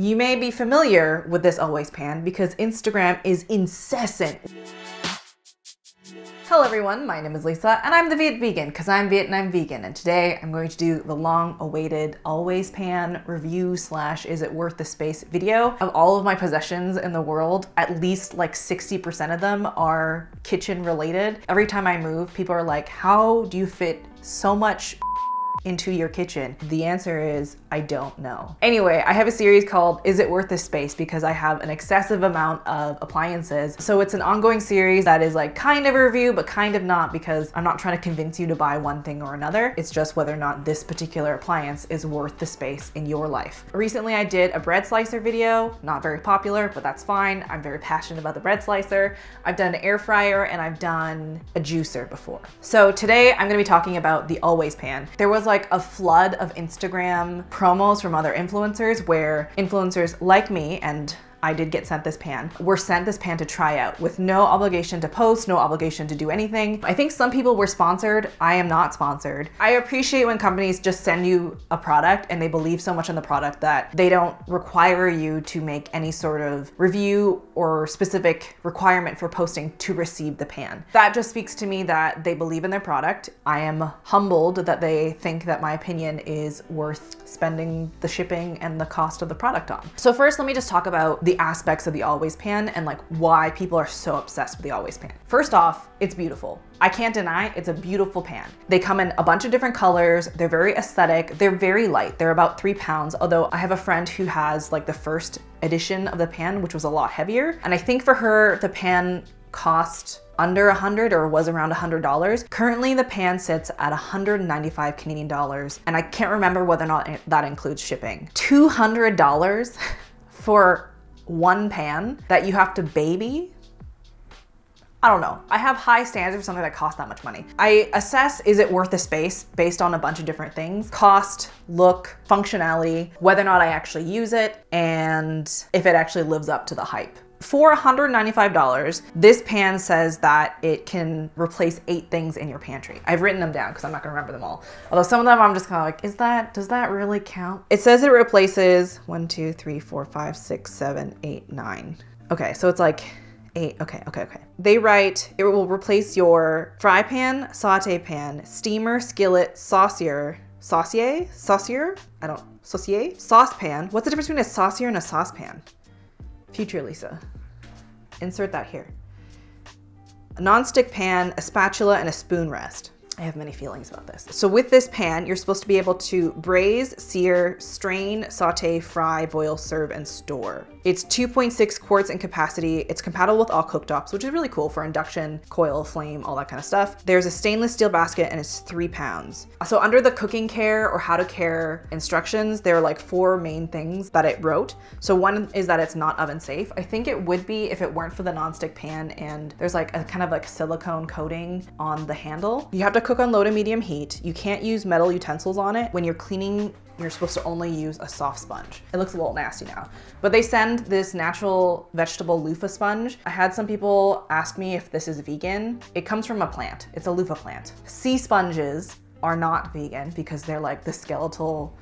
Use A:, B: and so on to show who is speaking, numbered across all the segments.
A: You may be familiar with this always pan because Instagram is incessant. Hello everyone, my name is Lisa and I'm the Viet Vegan because I'm Vietnam vegan and today I'm going to do the long awaited always pan review slash is it worth the space video of all of my possessions in the world. At least like 60% of them are kitchen related. Every time I move, people are like, how do you fit so much into your kitchen? The answer is I don't know. Anyway, I have a series called Is It Worth the Space because I have an excessive amount of appliances. So it's an ongoing series that is like kind of a review, but kind of not because I'm not trying to convince you to buy one thing or another. It's just whether or not this particular appliance is worth the space in your life. Recently, I did a bread slicer video, not very popular, but that's fine. I'm very passionate about the bread slicer. I've done an air fryer and I've done a juicer before. So today I'm gonna be talking about the Always Pan. There was like a flood of Instagram promos from other influencers where influencers like me and I did get sent this pan. We're sent this pan to try out with no obligation to post, no obligation to do anything. I think some people were sponsored. I am not sponsored. I appreciate when companies just send you a product and they believe so much in the product that they don't require you to make any sort of review or specific requirement for posting to receive the pan. That just speaks to me that they believe in their product. I am humbled that they think that my opinion is worth spending the shipping and the cost of the product on. So first, let me just talk about the aspects of the Always Pan and like why people are so obsessed with the Always Pan. First off, it's beautiful. I can't deny it's a beautiful pan. They come in a bunch of different colors. They're very aesthetic. They're very light. They're about three pounds. Although I have a friend who has like the first edition of the pan, which was a lot heavier. And I think for her, the pan cost under 100 or was around $100. Currently the pan sits at 195 Canadian dollars and I can't remember whether or not that includes shipping. $200 for one pan that you have to baby I don't know. I have high standards for something that costs that much money. I assess is it worth the space based on a bunch of different things cost, look, functionality, whether or not I actually use it, and if it actually lives up to the hype. For $195, this pan says that it can replace eight things in your pantry. I've written them down because I'm not gonna remember them all. Although some of them I'm just kind of like, is that, does that really count? It says it replaces one, two, three, four, five, six, seven, eight, nine. Okay, so it's like eight, okay, okay, okay. They write, it will replace your fry pan, saute pan, steamer, skillet, saucier, saucier, saucier? I don't, saucier? Saucepan. What's the difference between a saucier and a saucepan? Future Lisa. Insert that here. A non-stick pan, a spatula, and a spoon rest. I have many feelings about this. So with this pan, you're supposed to be able to braise, sear, strain, saute, fry, boil, serve, and store. It's 2.6 quarts in capacity. It's compatible with all cooktops, which is really cool for induction, coil, flame, all that kind of stuff. There's a stainless steel basket and it's three pounds. So under the cooking care or how to care instructions, there are like four main things that it wrote. So one is that it's not oven safe. I think it would be if it weren't for the nonstick pan and there's like a kind of like silicone coating on the handle. You have to cook on low to medium heat. You can't use metal utensils on it. When you're cleaning you're supposed to only use a soft sponge. It looks a little nasty now. But they send this natural vegetable loofah sponge. I had some people ask me if this is vegan. It comes from a plant. It's a loofah plant. Sea sponges are not vegan because they're like the skeletal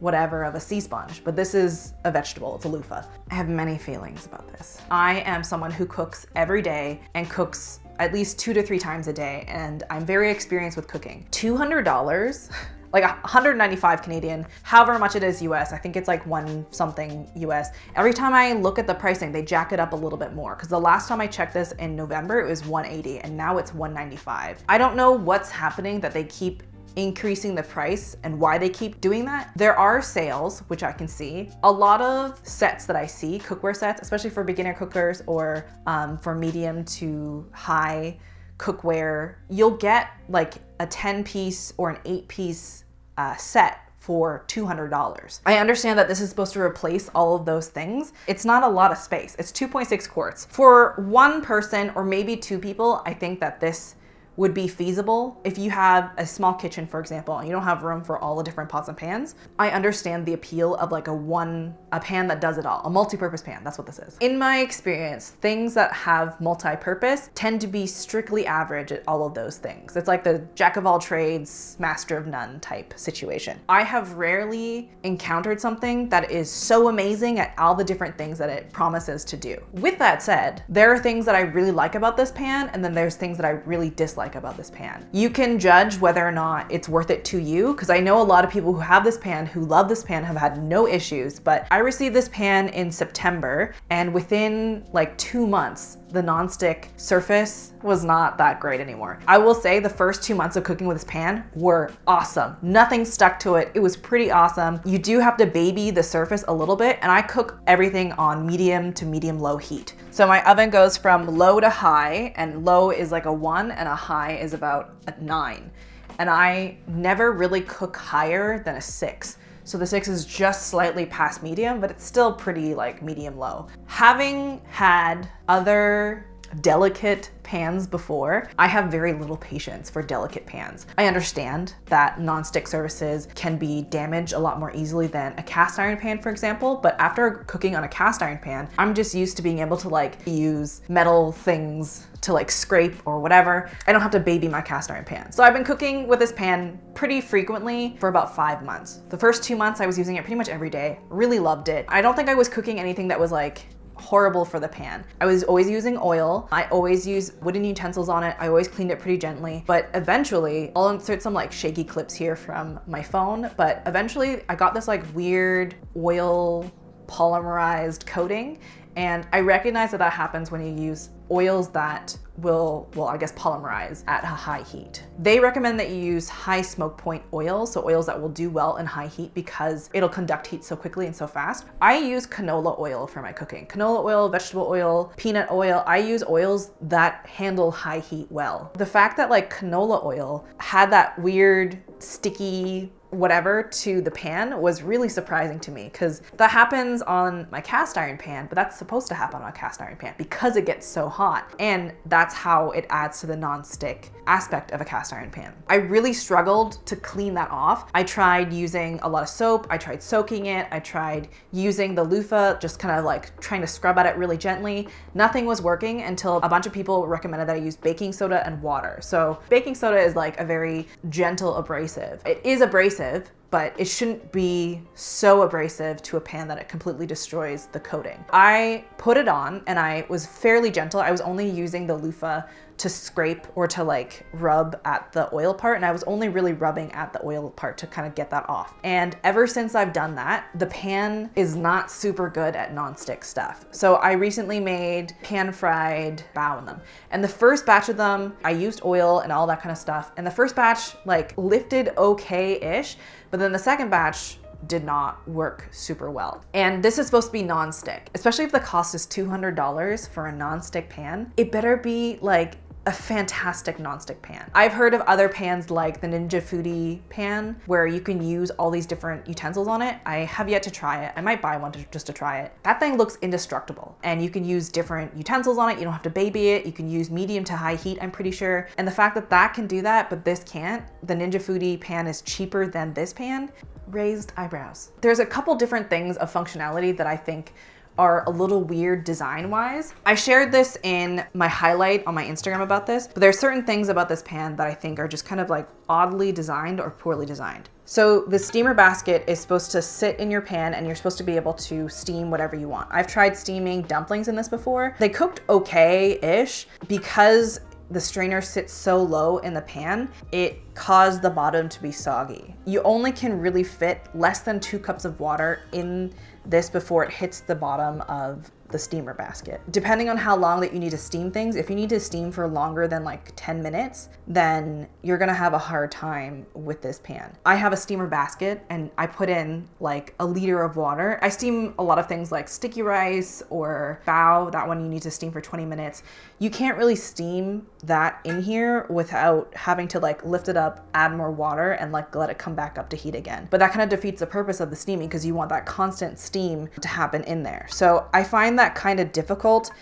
A: whatever of a sea sponge, but this is a vegetable, it's a loofah. I have many feelings about this. I am someone who cooks every day and cooks at least two to three times a day, and I'm very experienced with cooking. $200 like 195 Canadian, however much it is US. I think it's like one something US. Every time I look at the pricing, they jack it up a little bit more because the last time I checked this in November, it was 180 and now it's 195. I don't know what's happening that they keep increasing the price and why they keep doing that. There are sales, which I can see. A lot of sets that I see, cookware sets, especially for beginner cookers or um, for medium to high cookware, you'll get like a 10 piece or an eight piece uh, set for $200. I understand that this is supposed to replace all of those things. It's not a lot of space. It's 2.6 quarts. For one person or maybe two people, I think that this would be feasible if you have a small kitchen, for example, and you don't have room for all the different pots and pans. I understand the appeal of like a one, a pan that does it all, a multi-purpose pan, that's what this is. In my experience, things that have multi-purpose tend to be strictly average at all of those things. It's like the jack of all trades, master of none type situation. I have rarely encountered something that is so amazing at all the different things that it promises to do. With that said, there are things that I really like about this pan, and then there's things that I really dislike about this pan. You can judge whether or not it's worth it to you, because I know a lot of people who have this pan, who love this pan, have had no issues, but I received this pan in September, and within like two months, the nonstick surface was not that great anymore. I will say the first two months of cooking with this pan were awesome. Nothing stuck to it. It was pretty awesome. You do have to baby the surface a little bit and I cook everything on medium to medium low heat. So my oven goes from low to high and low is like a one and a high is about a nine. And I never really cook higher than a six. So the six is just slightly past medium, but it's still pretty like medium low. Having had other delicate pans before, I have very little patience for delicate pans. I understand that non-stick surfaces can be damaged a lot more easily than a cast iron pan, for example, but after cooking on a cast iron pan, I'm just used to being able to like use metal things to like scrape or whatever. I don't have to baby my cast iron pan. So I've been cooking with this pan pretty frequently for about five months. The first two months I was using it pretty much every day, really loved it. I don't think I was cooking anything that was like horrible for the pan. I was always using oil. I always use wooden utensils on it. I always cleaned it pretty gently. But eventually, I'll insert some like shaky clips here from my phone, but eventually I got this like weird oil polymerized coating and I recognize that that happens when you use oils that will, well, I guess polymerize at a high heat. They recommend that you use high smoke point oils, so oils that will do well in high heat because it'll conduct heat so quickly and so fast. I use canola oil for my cooking. Canola oil, vegetable oil, peanut oil, I use oils that handle high heat well. The fact that like canola oil had that weird sticky whatever to the pan was really surprising to me because that happens on my cast iron pan, but that's supposed to happen on a cast iron pan because it gets so hot. And that's how it adds to the non-stick aspect of a cast iron pan. I really struggled to clean that off. I tried using a lot of soap. I tried soaking it. I tried using the loofah, just kind of like trying to scrub at it really gently. Nothing was working until a bunch of people recommended that I use baking soda and water. So baking soda is like a very gentle abrasive. It is abrasive abrasive, but it shouldn't be so abrasive to a pan that it completely destroys the coating. I put it on and I was fairly gentle. I was only using the loofah to scrape or to like rub at the oil part and I was only really rubbing at the oil part to kind of get that off. And ever since I've done that, the pan is not super good at non-stick stuff. So I recently made pan fried bao in them. And the first batch of them, I used oil and all that kind of stuff. And the first batch like lifted okay-ish, but then the second batch did not work super well. And this is supposed to be non-stick, especially if the cost is $200 for a non-stick pan. It better be like a fantastic nonstick pan. I've heard of other pans like the Ninja Foodi pan where you can use all these different utensils on it. I have yet to try it. I might buy one to, just to try it. That thing looks indestructible and you can use different utensils on it. You don't have to baby it. You can use medium to high heat, I'm pretty sure. And the fact that that can do that, but this can't, the Ninja Foodi pan is cheaper than this pan, raised eyebrows. There's a couple different things of functionality that I think are a little weird design wise. I shared this in my highlight on my Instagram about this, but there's certain things about this pan that I think are just kind of like oddly designed or poorly designed. So the steamer basket is supposed to sit in your pan and you're supposed to be able to steam whatever you want. I've tried steaming dumplings in this before. They cooked okay-ish because the strainer sits so low in the pan, it caused the bottom to be soggy. You only can really fit less than two cups of water in this before it hits the bottom of the steamer basket. Depending on how long that you need to steam things, if you need to steam for longer than like 10 minutes, then you're gonna have a hard time with this pan. I have a steamer basket and I put in like a liter of water. I steam a lot of things like sticky rice or bao, that one you need to steam for 20 minutes. You can't really steam that in here without having to like lift it up, add more water and like let it come back up to heat again. But that kind of defeats the purpose of the steaming because you want that constant steam to happen in there. So I find that kind of difficult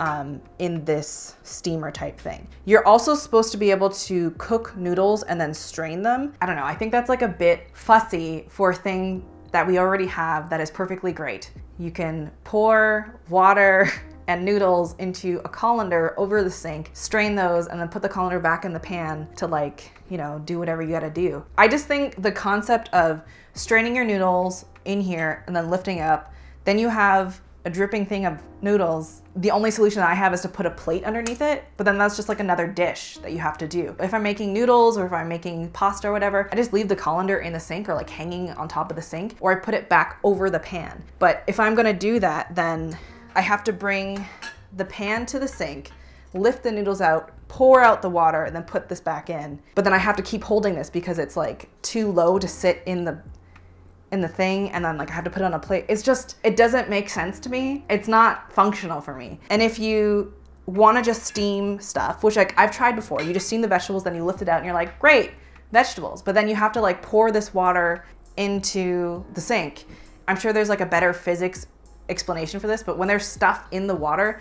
A: um, in this steamer type thing. You're also supposed to be able to cook noodles and then strain them. I don't know, I think that's like a bit fussy for a thing that we already have that is perfectly great. You can pour water and noodles into a colander over the sink, strain those, and then put the colander back in the pan to like, you know, do whatever you gotta do. I just think the concept of straining your noodles in here and then lifting up, then you have a dripping thing of noodles, the only solution that I have is to put a plate underneath it, but then that's just like another dish that you have to do. If I'm making noodles or if I'm making pasta or whatever, I just leave the colander in the sink or like hanging on top of the sink, or I put it back over the pan. But if I'm gonna do that, then I have to bring the pan to the sink, lift the noodles out, pour out the water, and then put this back in. But then I have to keep holding this because it's like too low to sit in the in the thing and then like I have to put it on a plate. It's just, it doesn't make sense to me. It's not functional for me. And if you want to just steam stuff, which like I've tried before, you just steam the vegetables, then you lift it out and you're like, great, vegetables. But then you have to like pour this water into the sink. I'm sure there's like a better physics explanation for this, but when there's stuff in the water,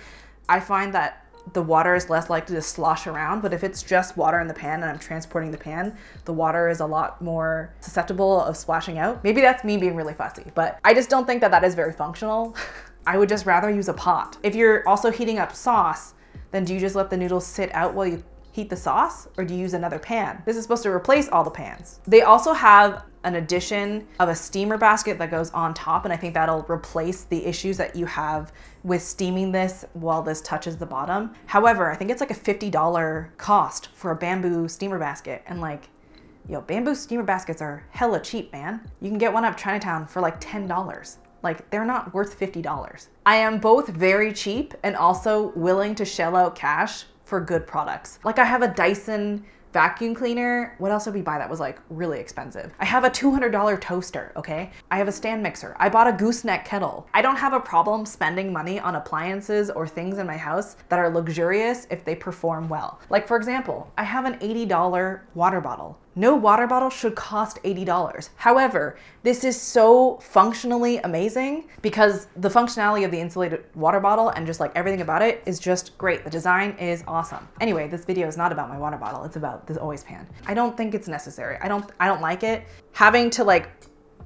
A: I find that the water is less likely to slosh around. But if it's just water in the pan and I'm transporting the pan, the water is a lot more susceptible of splashing out. Maybe that's me being really fussy, but I just don't think that that is very functional. I would just rather use a pot. If you're also heating up sauce, then do you just let the noodles sit out while you heat the sauce or do you use another pan? This is supposed to replace all the pans. They also have an addition of a steamer basket that goes on top and I think that'll replace the issues that you have with steaming this while this touches the bottom. However, I think it's like a $50 cost for a bamboo steamer basket and like Yo, bamboo steamer baskets are hella cheap, man. You can get one up Chinatown for like $10. Like, they're not worth $50. I am both very cheap and also willing to shell out cash for good products. Like I have a Dyson vacuum cleaner. What else did we buy that was like really expensive? I have a $200 toaster, okay? I have a stand mixer. I bought a gooseneck kettle. I don't have a problem spending money on appliances or things in my house that are luxurious if they perform well. Like for example, I have an $80 water bottle. No water bottle should cost $80. However, this is so functionally amazing because the functionality of the insulated water bottle and just like everything about it is just great. The design is awesome. Anyway, this video is not about my water bottle. It's about this always pan. I don't think it's necessary. I don't I don't like it. Having to like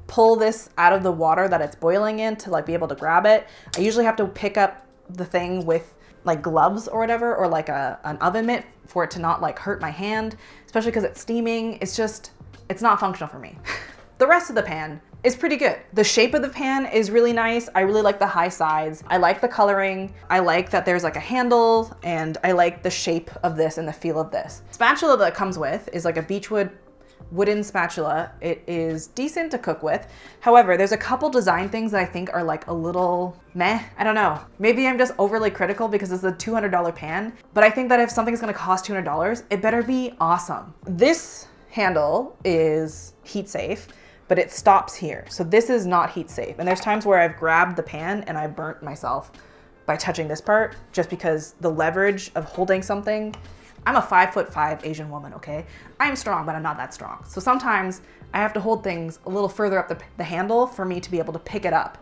A: pull this out of the water that it's boiling in to like be able to grab it. I usually have to pick up the thing with like gloves or whatever, or like a, an oven mitt for it to not like hurt my hand, especially because it's steaming. It's just, it's not functional for me. the rest of the pan is pretty good. The shape of the pan is really nice. I really like the high sides. I like the coloring. I like that there's like a handle and I like the shape of this and the feel of this. Spatula that comes with is like a Beechwood wooden spatula. It is decent to cook with. However, there's a couple design things that I think are like a little meh. I don't know. Maybe I'm just overly critical because it's a $200 pan, but I think that if something's gonna cost $200, it better be awesome. This handle is heat safe but it stops here. So this is not heat safe. And there's times where I've grabbed the pan and I burnt myself by touching this part just because the leverage of holding something I'm a five foot five Asian woman, okay? I'm strong, but I'm not that strong. So sometimes I have to hold things a little further up the, the handle for me to be able to pick it up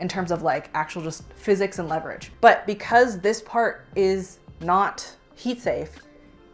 A: in terms of like actual just physics and leverage. But because this part is not heat safe,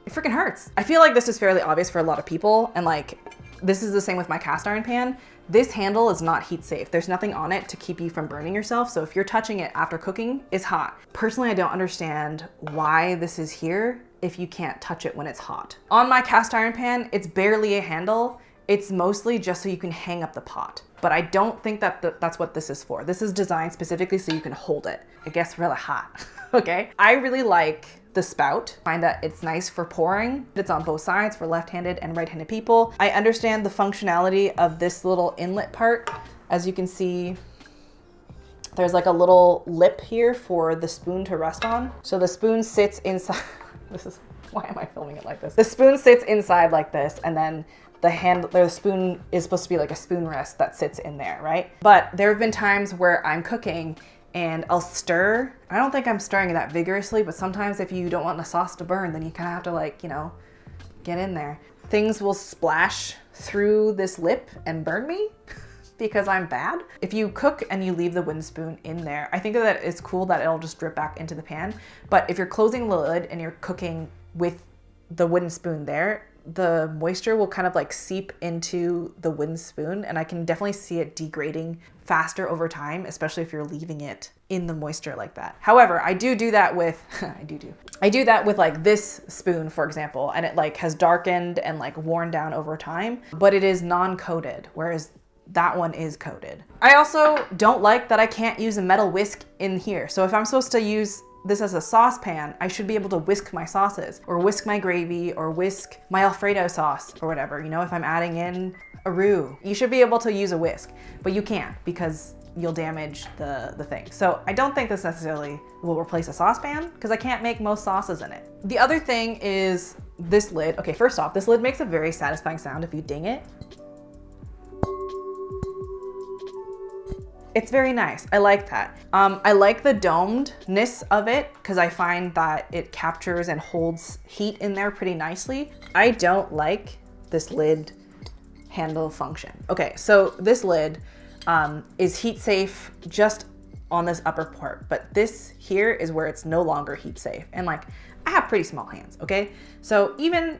A: it freaking hurts. I feel like this is fairly obvious for a lot of people and like this is the same with my cast iron pan. This handle is not heat safe. There's nothing on it to keep you from burning yourself. So if you're touching it after cooking, it's hot. Personally, I don't understand why this is here if you can't touch it when it's hot. On my cast iron pan, it's barely a handle. It's mostly just so you can hang up the pot. But I don't think that th that's what this is for. This is designed specifically so you can hold it. It gets really hot, okay? I really like the spout. Find that it's nice for pouring. It's on both sides for left-handed and right-handed people. I understand the functionality of this little inlet part. As you can see, there's like a little lip here for the spoon to rest on. So the spoon sits inside, this is, why am I filming it like this? The spoon sits inside like this and then the hand, the spoon is supposed to be like a spoon rest that sits in there, right? But there have been times where I'm cooking and I'll stir. I don't think I'm stirring that vigorously, but sometimes if you don't want the sauce to burn, then you kind of have to like, you know, get in there. Things will splash through this lip and burn me. because I'm bad. If you cook and you leave the wooden spoon in there, I think that it's cool that it'll just drip back into the pan. But if you're closing the lid and you're cooking with the wooden spoon there, the moisture will kind of like seep into the wooden spoon and I can definitely see it degrading faster over time, especially if you're leaving it in the moisture like that. However, I do do that with, I do do, I do that with like this spoon, for example, and it like has darkened and like worn down over time, but it is non-coated, whereas that one is coated. I also don't like that I can't use a metal whisk in here. So if I'm supposed to use this as a saucepan, I should be able to whisk my sauces or whisk my gravy or whisk my Alfredo sauce or whatever. You know, if I'm adding in a roux, you should be able to use a whisk, but you can't because you'll damage the, the thing. So I don't think this necessarily will replace a saucepan because I can't make most sauces in it. The other thing is this lid. Okay, first off, this lid makes a very satisfying sound if you ding it. It's very nice. I like that. Um, I like the domedness of it because I find that it captures and holds heat in there pretty nicely. I don't like this lid handle function. Okay, so this lid um, is heat safe just on this upper part, but this here is where it's no longer heat safe. And like, I have pretty small hands, okay? So even,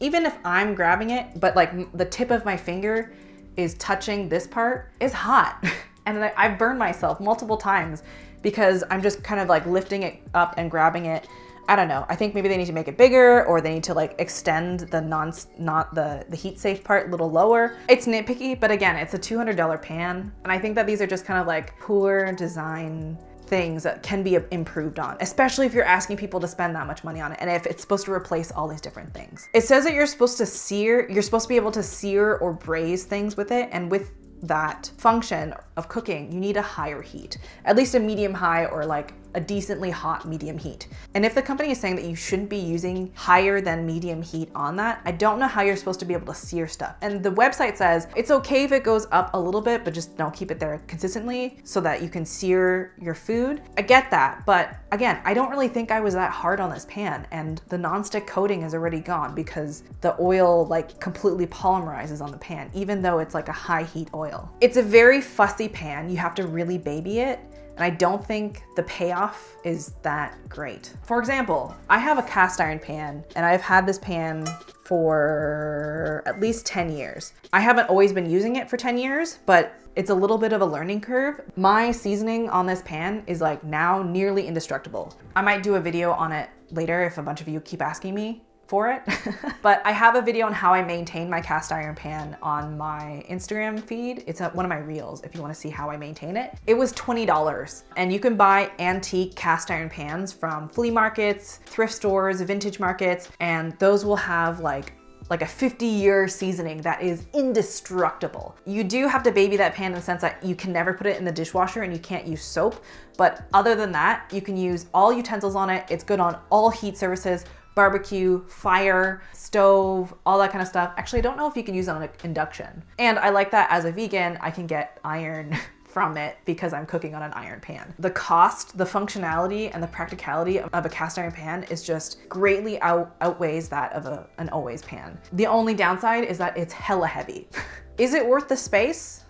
A: even if I'm grabbing it, but like the tip of my finger is touching this part, is hot. And I, I've burned myself multiple times because I'm just kind of like lifting it up and grabbing it. I don't know. I think maybe they need to make it bigger or they need to like extend the non not the the heat safe part a little lower. It's nitpicky, but again, it's a $200 pan. And I think that these are just kind of like poor design things that can be improved on, especially if you're asking people to spend that much money on it and if it's supposed to replace all these different things. It says that you're supposed to sear, you're supposed to be able to sear or braise things with it and with that function of cooking, you need a higher heat, at least a medium high or like a decently hot medium heat. And if the company is saying that you shouldn't be using higher than medium heat on that, I don't know how you're supposed to be able to sear stuff. And the website says it's okay if it goes up a little bit, but just don't keep it there consistently so that you can sear your food. I get that, but again, I don't really think I was that hard on this pan and the nonstick coating is already gone because the oil like completely polymerizes on the pan, even though it's like a high heat oil. It's a very fussy pan. You have to really baby it. And I don't think the payoff is that great. For example, I have a cast iron pan and I've had this pan for at least 10 years. I haven't always been using it for 10 years, but it's a little bit of a learning curve. My seasoning on this pan is like now nearly indestructible. I might do a video on it later if a bunch of you keep asking me for it. but I have a video on how I maintain my cast iron pan on my Instagram feed. It's a, one of my reels if you wanna see how I maintain it. It was $20 and you can buy antique cast iron pans from flea markets, thrift stores, vintage markets, and those will have like like a 50 year seasoning that is indestructible. You do have to baby that pan in the sense that you can never put it in the dishwasher and you can't use soap. But other than that, you can use all utensils on it. It's good on all heat surfaces, barbecue, fire, stove, all that kind of stuff. Actually, I don't know if you can use it on induction. And I like that as a vegan, I can get iron from it because I'm cooking on an iron pan. The cost, the functionality, and the practicality of a cast iron pan is just greatly out, outweighs that of a, an always pan. The only downside is that it's hella heavy. is it worth the space?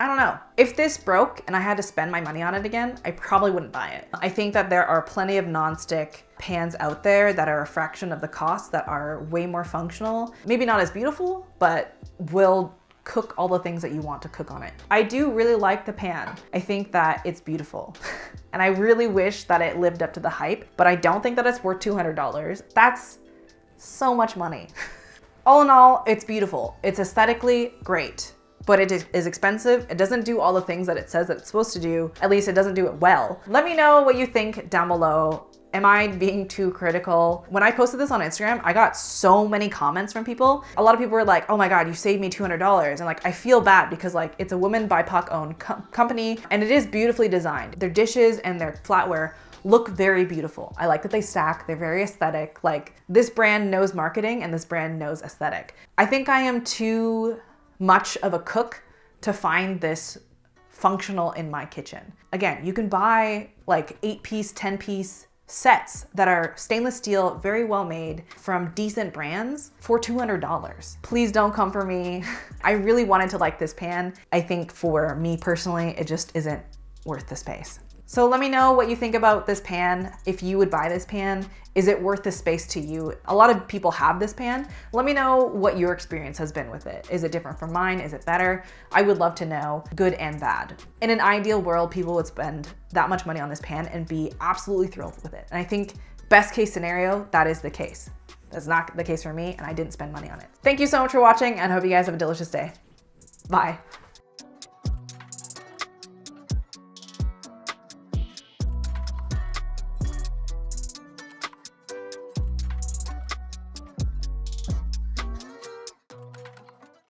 A: I don't know. If this broke and I had to spend my money on it again, I probably wouldn't buy it. I think that there are plenty of non-stick pans out there that are a fraction of the cost that are way more functional. Maybe not as beautiful, but will cook all the things that you want to cook on it. I do really like the pan. I think that it's beautiful. and I really wish that it lived up to the hype, but I don't think that it's worth $200. That's so much money. all in all, it's beautiful. It's aesthetically great but it is expensive. It doesn't do all the things that it says that it's supposed to do. At least it doesn't do it well. Let me know what you think down below. Am I being too critical? When I posted this on Instagram, I got so many comments from people. A lot of people were like, oh my God, you saved me $200. And like, I feel bad because like it's a woman BIPOC owned co company and it is beautifully designed. Their dishes and their flatware look very beautiful. I like that they stack, they're very aesthetic. Like this brand knows marketing and this brand knows aesthetic. I think I am too much of a cook to find this functional in my kitchen. Again, you can buy like eight piece, 10 piece sets that are stainless steel, very well made from decent brands for $200. Please don't come for me. I really wanted to like this pan. I think for me personally, it just isn't worth the space. So let me know what you think about this pan. If you would buy this pan, is it worth the space to you? A lot of people have this pan. Let me know what your experience has been with it. Is it different from mine? Is it better? I would love to know, good and bad. In an ideal world, people would spend that much money on this pan and be absolutely thrilled with it. And I think best case scenario, that is the case. That's not the case for me, and I didn't spend money on it. Thank you so much for watching, and hope you guys have a delicious day. Bye.